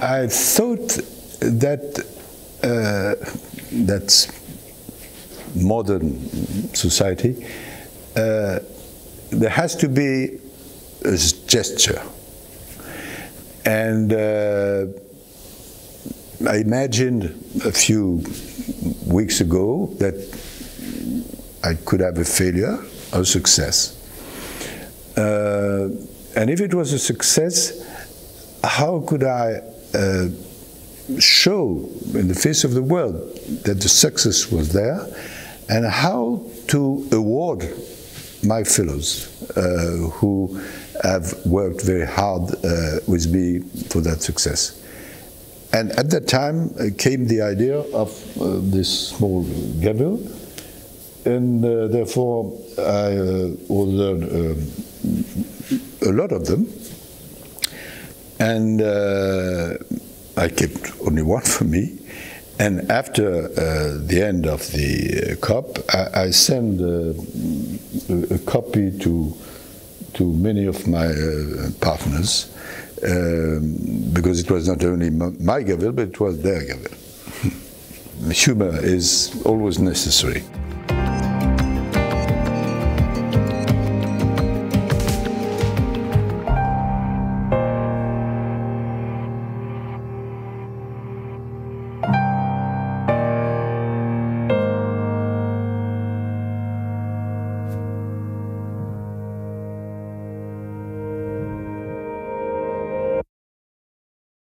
I thought that uh, that modern society uh, there has to be a gesture, and uh, I imagined a few weeks ago that I could have a failure or success. Uh, and if it was a success, how could I show in the face of the world that the success was there and how to award my fellows uh, who have worked very hard uh, with me for that success. And at that time uh, came the idea of uh, this small gavel, and uh, therefore I ordered um, a lot of them. And I kept only one for me. And after uh, the end of the uh, COP, I, I sent uh, a, a, copy to to many of my uh, partners um, because it was not only my gavel, but it was their gavel. Humor is always necessary.